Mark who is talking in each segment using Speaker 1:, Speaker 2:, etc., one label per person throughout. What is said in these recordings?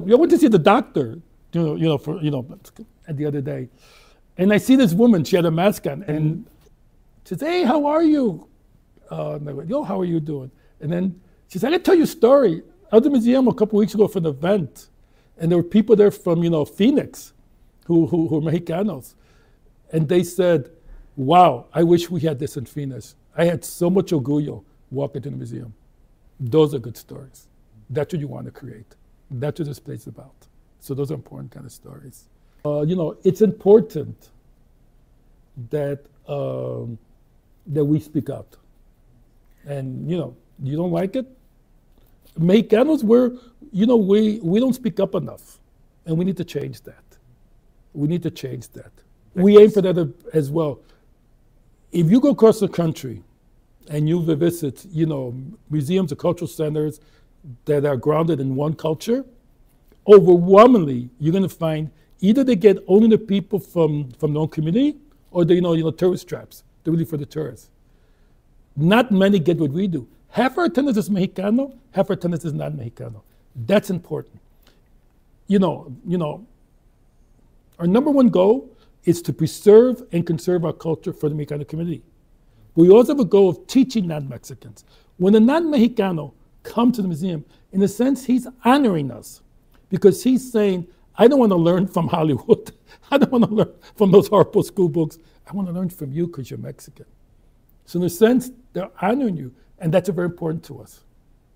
Speaker 1: know, I went to see the doctor, you know, you know, for you know, at the other day, and I see this woman. She had a mask on, and she says, "Hey, how are you?" Uh, and I went, "Yo, how are you doing?" And then she said, "I gotta tell you a story. I was at the museum a couple weeks ago for an event, and there were people there from you know Phoenix, who who, who are Mexicanos, and they said, "Wow, I wish we had this in Phoenix. I had so much orgullo walking to the museum." Those are good stories. That's what you want to create. That's what this place is about. So those are important kind of stories. Uh, you know, it's important that um, that we speak out. And you know, you don't like it. Mexicanos, we're you know we we don't speak up enough, and we need to change that. We need to change that. We aim for that as well. If you go across the country, and you visit, you know, museums or cultural centers that are grounded in one culture, overwhelmingly you're going to find either they get only the people from from their own community, or they you know you know tourist traps. They're really for the tourists. Not many get what we do. Half our attendance is Mexicano, half our attendance is not Mexicano. That's important. You know, you know, our number one goal is to preserve and conserve our culture for the Mexicano community. We also have a goal of teaching non-Mexicans. When a non-Mexicano comes to the museum, in a sense, he's honoring us because he's saying, I don't want to learn from Hollywood. I don't want to learn from those horrible school books. I want to learn from you because you're Mexican. So in a sense, they're honoring you, and that's very important to us.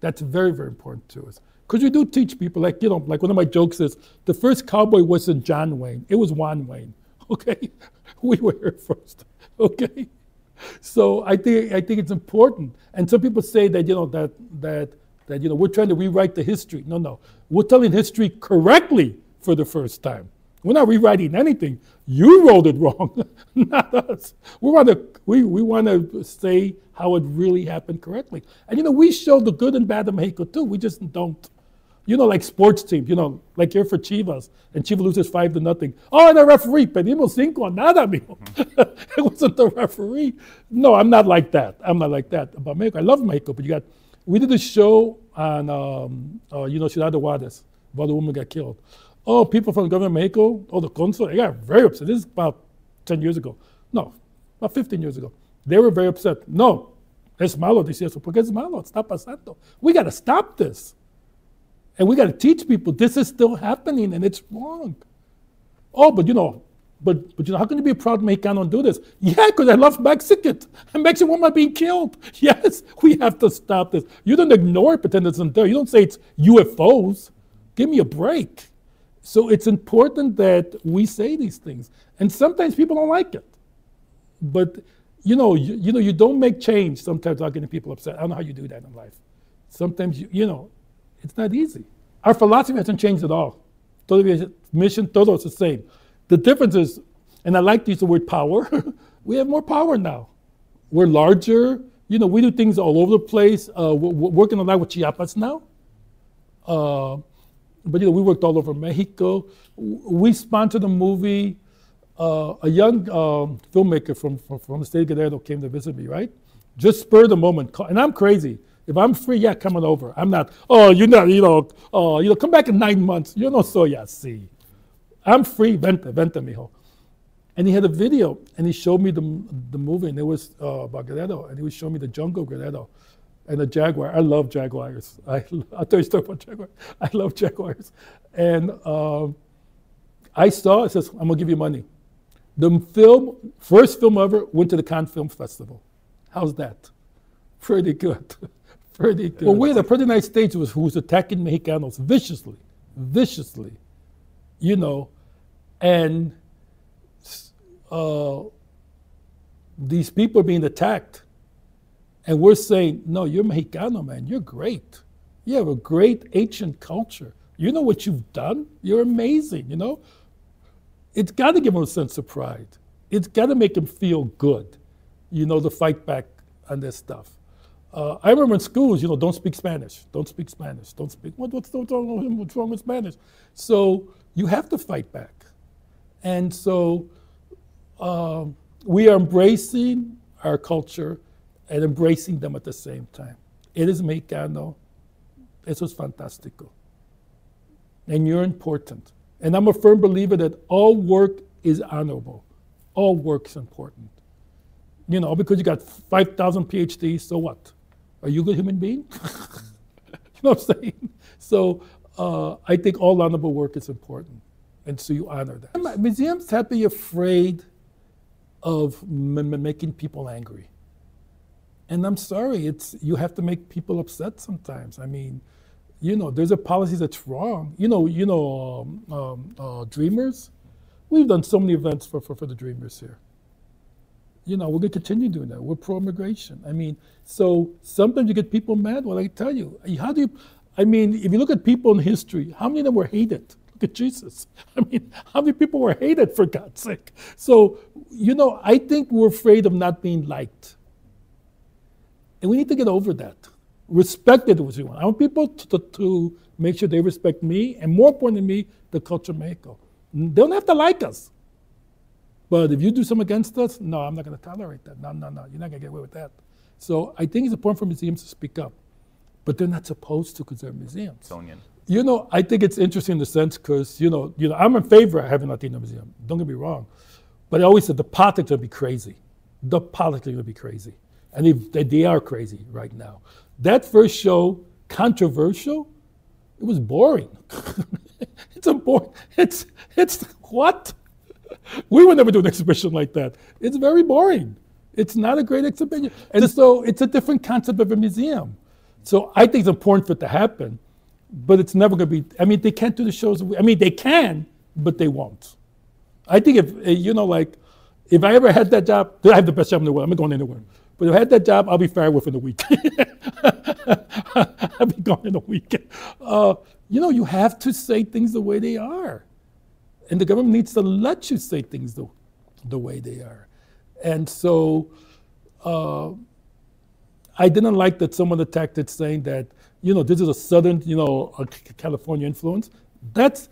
Speaker 1: That's very, very important to us. Because we do teach people, like, you know, like one of my jokes is, the first cowboy wasn't John Wayne, it was Juan Wayne, okay? We were here first, okay? So I think I think it's important. And some people say that you know that that that you know we're trying to rewrite the history. No, no, we're telling history correctly for the first time. We're not rewriting anything. You wrote it wrong, not us. We want to we, we want to say how it really happened correctly. And you know we show the good and bad of Mexico too. We just don't you know, like sports teams, you know, like you're for Chivas, and Chivas loses five to nothing. Oh, and the referee, pedimos cinco, nada, amigo. it wasn't the referee. No, I'm not like that. I'm not like that about Mexico. I love Mexico, but you got, we did a show on, um, uh, you know, Ciudad Juarez, about the woman got killed. Oh, people from the government of Mexico, oh, the consul, they got very upset. This is about 10 years ago. No, about 15 years ago. They were very upset. No, es malo, decía eso, porque es malo, está pasando. We got to stop this. And we got to teach people this is still happening and it's wrong. Oh, but you know, but, but you know, how can you be a proud Mexicano and do this? Yeah, because I love Mexicans. And Mexican women are being killed. Yes, we have to stop this. You don't ignore it, pretend it's not there. You don't say it's UFOs. Give me a break. So it's important that we say these things. And sometimes people don't like it. But you know, you, you know, you don't make change sometimes without getting people upset. I don't know how you do that in life. Sometimes you, you know, it's not easy. Our philosophy hasn't changed at all. Todavía mission, todo is the same. The difference is, and I like to use the word power, we have more power now. We're larger. You know, we do things all over the place. Uh, we're, we're, working a lot with Chiapas now. Uh, but you know, we worked all over Mexico. We sponsored a movie. Uh, a young um, filmmaker from, from, from the state of Guerrero came to visit me, right? Just spur the moment. And I'm crazy. If I'm free, yeah, coming over. I'm not, oh, you're not, you know, oh, you know, come back in nine months. You know, so yeah, see. I'm free, vente, vente, mijo. And he had a video, and he showed me the, the movie, and it was uh, about Guerrero, and he was showing me the jungle Guerrero and the Jaguar. I love Jaguars. I, I'll tell you a story about Jaguar. I love Jaguars. And um, I saw, it says, I'm going to give you money. The film, first film ever, went to the Cannes Film Festival. How's that? Pretty good. Well, where the pretty nice state was who was attacking Mexicanos viciously, viciously, you know, and uh, these people are being attacked, and we're saying, no, you're Mexicano, man. You're great. You have a great ancient culture. You know what you've done. You're amazing. You know, it's got to give them a sense of pride. It's got to make them feel good. You know, to fight back on this stuff. Uh, I remember in schools, you know, don't speak Spanish. Don't speak Spanish. Don't speak. What, what's, what's, wrong, what's wrong with Spanish? So you have to fight back. And so uh, we are embracing our culture and embracing them at the same time. It is mexicano. Eso es fantástico. and you're important. And I'm a firm believer that all work is honorable. All work's important. You know, because you got 5,000 PhDs, so what? Are you a good human being? you know what I'm saying? So uh, I think all honorable work is important. And so you honor that. Museums have to be afraid of making people angry. And I'm sorry, it's you have to make people upset sometimes. I mean, you know, there's a policy that's wrong. You know, you know, um, um, uh, Dreamers. We've done so many events for, for, for the Dreamers here. You know, we're going to continue doing that. We're pro-immigration. I mean, so sometimes you get people mad. Well, I tell you, how do you? I mean, if you look at people in history, how many of them were hated? Look at Jesus. I mean, how many people were hated for God's sake? So, you know, I think we're afraid of not being liked. And we need to get over that. Respect it what you want. I want people to, to, make sure they respect me, and more important than me, the culture Mexico. They don't have to like us. But if you do something against us, no, I'm not going to tolerate that. No, no, no, you're not going to get away with that. So I think it's important for museums to speak up, but they're not supposed to because they're museums.
Speaker 2: Smithsonian.
Speaker 1: You know, I think it's interesting in the sense because you know, you know, I'm in favor of having a Latino museum. Don't get me wrong, but I always said the politics are going to be crazy. The politics are going to be crazy and they, they are crazy right now. That first show, controversial, it was boring. it's a boring. It's it's what? We would never do an exhibition like that. It's very boring. It's not a great exhibition, and so it's a different concept of a museum. So I think it's important for it to happen, but it's never going to be. I mean, they can't do the shows. I mean, they can, but they won't. I think if you know, like, if I ever had that job, I have the best job in the world. I'm not going anywhere. But if I had that job, I'll be fired within a week. I'll be gone in a week. Uh, you know, you have to say things the way they are. And the government needs to let you say things the, the way they are. And so uh, I didn't like that someone attacked it saying that, you know, this is a Southern, you know, California influence. That's,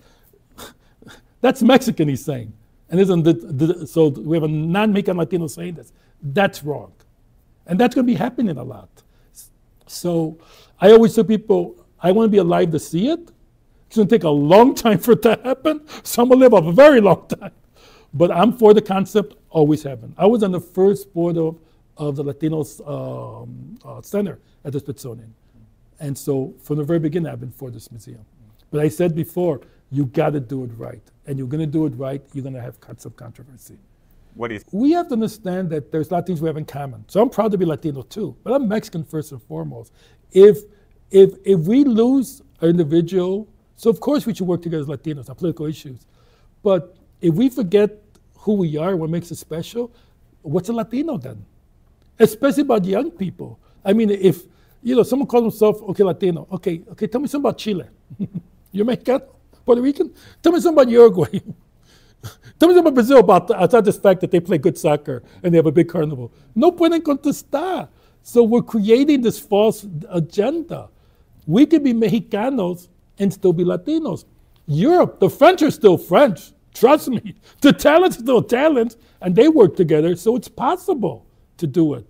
Speaker 1: that's Mexican, he's saying. And isn't the, the, so we have a non-Mexican Latino saying this. That's wrong. And that's going to be happening a lot. So I always tell people, I want to be alive to see it. It's going to take a long time for it to happen. Some will live a very long time. But I'm for the concept, always have been. I was on the first board of, of the Latinos um, uh, Center at the Smithsonian. And so from the very beginning, I've been for this museum. But I said before, you got to do it right. And you're going to do it right, you're going to have some controversy.
Speaker 2: What do you
Speaker 1: we have to understand that there's a lot of things we have in common. So I'm proud to be Latino too, but I'm Mexican first and foremost. If if if we lose an individual, so of course we should work together as Latinos on political issues. But if we forget who we are, what makes us special, what's a Latino then? Especially about young people. I mean, if you know someone calls himself okay Latino, okay, okay, tell me something about Chile. You're Mexican, Puerto Rican. Tell me something about Uruguay. Tell me something about Brazil about outside this fact that they play good soccer and they have a big carnival. No pueden contestar. So we're creating this false agenda. We could be Mexicanos and still be Latinos. Europe, the French are still French. Trust me. The talent's still talent, and they work together, so it's possible to do it.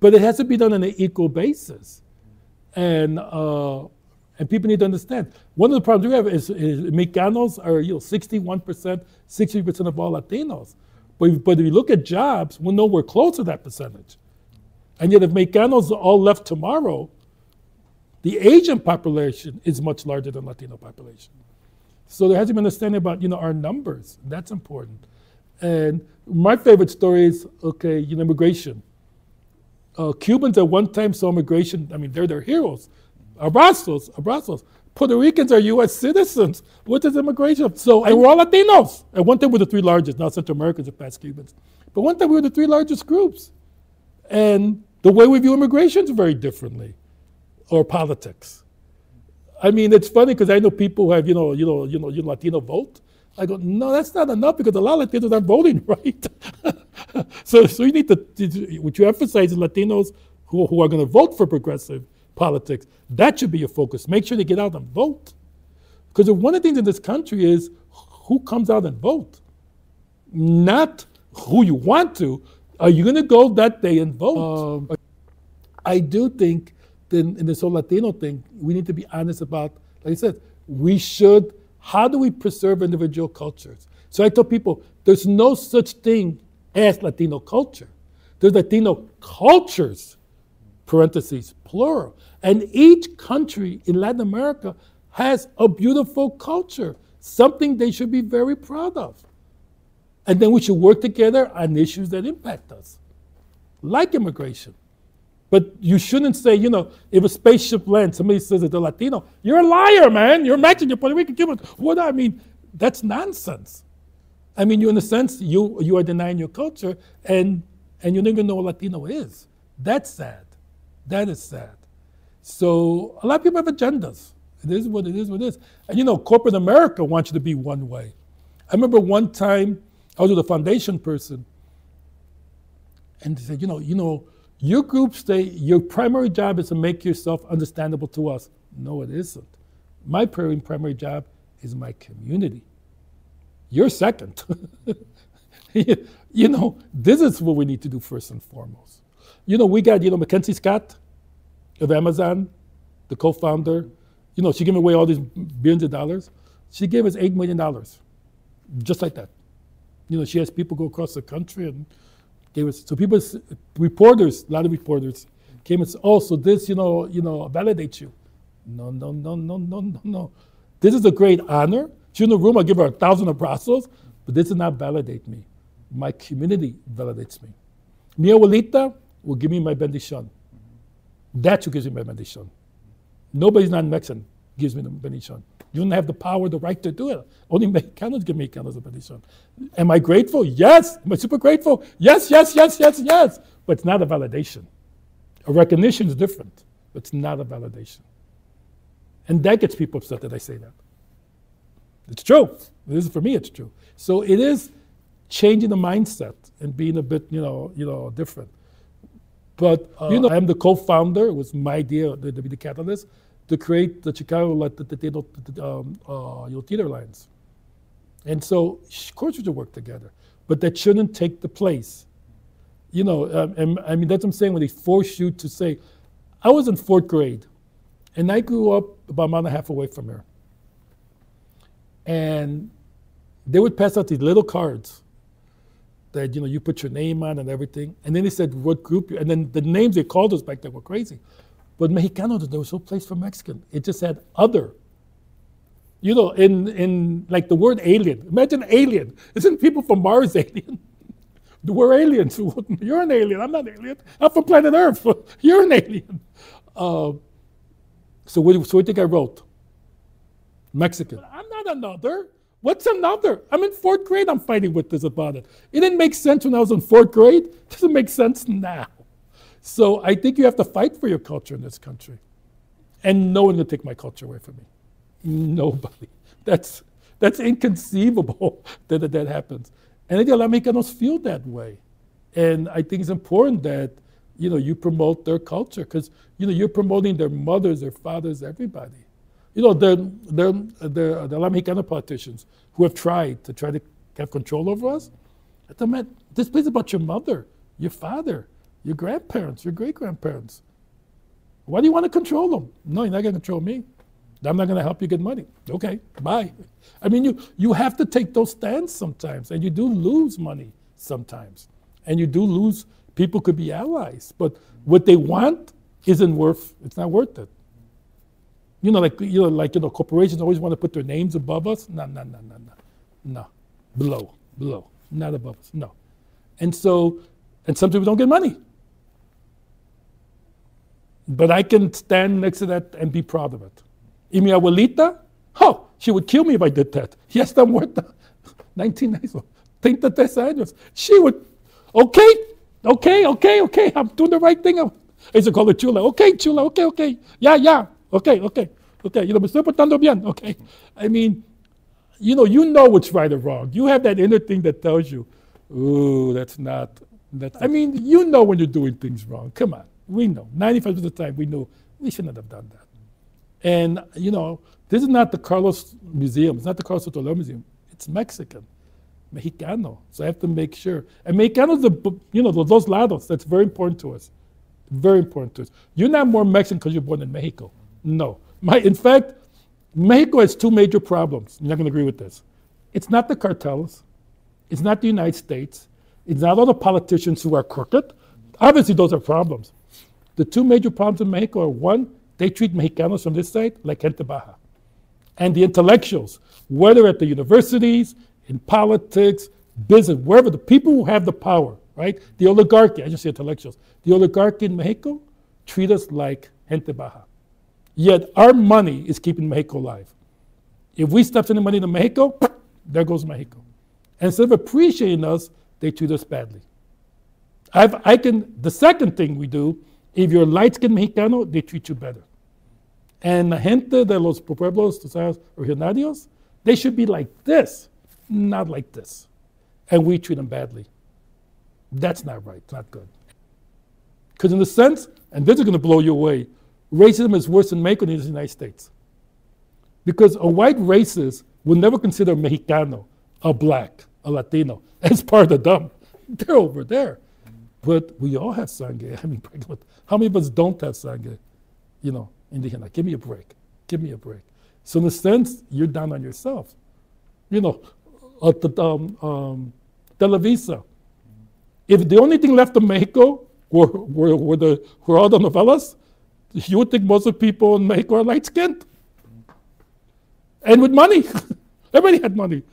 Speaker 1: But it has to be done on an equal basis. And uh, and people need to understand. One of the problems we have is, is are you know 61%, 60% of all Latinos. But, but if you look at jobs, we're nowhere close to that percentage. And yet if Mexicanos all left tomorrow, the Asian population is much larger than Latino population. So there has to be an understanding about you know our numbers. That's important. And my favorite story is okay, you know, immigration. Uh, Cubans at one time saw immigration. I mean, they're their heroes abrazos, abrazos. Puerto Ricans are U.S. citizens. What is immigration? So, and we're all Latinos. At one time, we were the three largest. Now Central Americans are past Cubans. But one time, we were the three largest groups. And the way we view immigration is very differently, or politics. I mean, it's funny because I know people who have, you know, you know, you know, you Latino vote. I go, no, that's not enough because a lot of Latinos aren't voting, right? so, so you need to, what you emphasize is Latinos who, who are going to vote for progressive politics. That should be your focus. Make sure they get out and vote. Because one of the things in this country is who comes out and vote, not who you want to. Are you going to go that day and vote? Um, I do think that in this whole Latino thing, we need to be honest about, like I said, we should, how do we preserve individual cultures? So I tell people there's no such thing as Latino culture. There's Latino cultures, parentheses, plural. And each country in Latin America has a beautiful culture, something they should be very proud of. And then we should work together on issues that impact us, like immigration. But you shouldn't say, you know, if a spaceship lands, somebody says it's a Latino, you're a liar, man. You're Mexican, you're Puerto Rican, Cuban. What I mean, that's nonsense. I mean, you in a sense, you you are denying your culture, and and you don't even know what Latino is. That's sad. That is sad. So a lot of people have agendas. It is what it is. What it is. And you know, corporate America wants you to be one way. I remember one time I was with a foundation person, and they said, you know, you know, your group stay, your primary job is to make yourself understandable to us. No, it isn't. My primary job is my community. You're second. you know, this is what we need to do first and foremost. You know, we got, you know, Mackenzie Scott of Amazon, the co-founder. You know, she gave away all these billions of dollars. She gave us $8 million, just like that. You know, she has people go across the country and gave us, so people, reporters, a lot of reporters came and said, oh, so this, you know, you know, validates you. No, no, no, no, no, no, no. This is a great honor. She's in the room, I give her a thousand abrazos, but this does not validate me. My community validates me. Mi abuelita will give me my bendición. That's who gives me my bendición. Nobody's not Mexican gives me the bendición. You don't have the power, the right to do it. Only Mexicanos give Mexicanos a bendición. Am I grateful? Yes. Am I super grateful? Yes, yes, yes, yes, yes. But it's not a validation. A recognition is different, but it's not a validation. And that gets people upset that I say that. It's true. It is for me. It's true. So it is changing the mindset and being a bit, you know, you know, different. But uh, you know, I'm the co-founder. It was my idea to be the catalyst to create the Chicago like the, the, the, um, uh, theater lines. And so, of course, we should work together, but that shouldn't take the place. You know, um, and, I mean, that's what I'm saying when they force you to say, I was in fourth grade, and I grew up about a mile and a half away from here. And they would pass out these little cards that, you know, you put your name on and everything. And then they said what group, and then the names they called us back then were crazy. But Mexicano, there was no place for Mexican. It just said other. You know, in, in like the word alien, imagine alien. Isn't people from Mars alien? We're aliens. You're an alien. I'm not an alien. I'm from planet Earth. You're an alien. Uh, so, what, so what do you think I wrote? Mexican. I'm not another. What's another? I'm in fourth grade. I'm fighting with this about it. It didn't make sense when I was in fourth grade. Doesn't make sense now. So I think you have to fight for your culture in this country. And no one will take my culture away from me. Nobody. That's, that's inconceivable that, that that happens. And I think a lot of Mexicanos feel that way. And I think it's important that you know you promote their culture because you know you're promoting their mothers, their fathers, everybody. You know, there, there, there are a lot of Mexicano politicians who have tried to try to have control over us. I tell them, this place is about your mother, your father, your grandparents, your great grandparents. Why do you want to control them? No, you're not going to control me. I'm not going to help you get money. Okay, bye. I mean, you, you have to take those stands sometimes, and you do lose money sometimes. And you do lose, people could be allies, but what they want isn't worth, it's not worth it. You know, like, you know, like, you know, corporations always want to put their names above us. No, no, no, no, no. No. Below, below, not above us. No. And so, and some people don't get money. But I can stand next to that and be proud of it. Y mi abuelita, oh, she would kill me if I did that. Ya está muerta. 1990, 33 años. She would, okay, okay, okay, okay, I'm doing the right thing. I used to call her Chula. Okay, Chula, okay, okay. Yeah, yeah, okay, okay, okay. You know, me estoy portando bien, okay. I mean, you know, you know what's right or wrong. You have that inner thing that tells you, ooh, that's not, that's, I mean, you know when you're doing things wrong. Come on. We know. 95% of the time, we know we shouldn't have done that. And, you know, this is not the Carlos Museum. It's not the Carlos Soto Museum. It's Mexican, Mexicano. So I have to make sure. And Mexicanos, the, you know, those lados, that's very important to us. Very important to us. You're not more Mexican because you're born in Mexico. No. My, in fact, Mexico has two major problems. You're not going to agree with this. It's not the cartels. It's not the United States. It's not all the politicians who are crooked. Obviously, those are problems. The two major problems in Mexico are one, they treat Mexicanos from this side like gente baja. And the intellectuals, whether at the universities, in politics, business, wherever, the people who have the power, right? The oligarchy, I just say intellectuals, the oligarchy in Mexico treat us like gente baja. Yet our money is keeping Mexico alive. If we stop sending money to Mexico, there goes Mexico. And instead of appreciating us, they treat us badly. I've, I can, the second thing we do, if you're light-skinned Mexicano, they treat you better. And la gente de los pueblos originarios, they should be like this, not like this. And we treat them badly. That's not right, it's not good. Because in a sense, and this is going to blow you away, racism is worse in Mexico than in the United States. Because a white racist will never consider a Mexicano, a black, a Latino as part of them. They're over there. But we all have sangre. I mean, how many of us don't have sangre? You know, indígena. Give me a break. Give me a break. So in a sense, you're down on yourself. You know, at the um, um, Televisa. If the only thing left in Mexico were, were, were, the, were all the novelas, you would think most of the people in Mexico are light skinned. And with money. Everybody had money.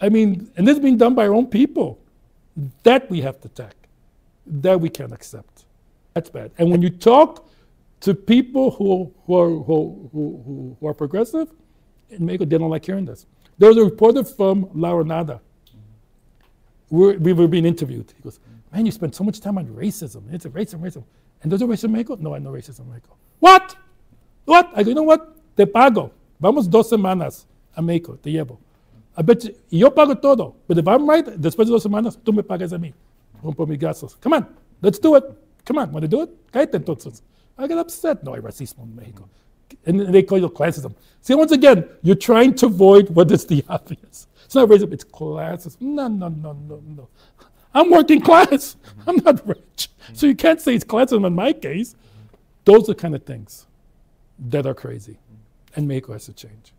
Speaker 1: I mean, and this is being done by our own people. That we have to attack. That we can't accept. That's bad. And when you talk to people who, who, are, who, who, who are progressive, in Mexico, they don't like hearing this. There was a reporter from La Jornada. We're, we were being interviewed. He goes, Man, you spend so much time on racism. It's a racism, racism. And there's a racism in Mexico? No, I know racism in Mexico. What? What? I go, you know what? Te pago. Vamos dos semanas a México, te llevo. I bet you, yo pago todo. But if I'm right, después de dos semanas, tú me pagas a mí. Come on, let's do it. Come on, want to do it? Cállate entonces. I get upset. No hay racismo en México. And they call it classism. See, once again, you're trying to avoid what is the obvious. It's not racism, it's classism. No, no, no, no, no. I'm working class. I'm not rich. So you can't say it's classism in my case. Those are kind of things that are crazy. And Mexico has to change.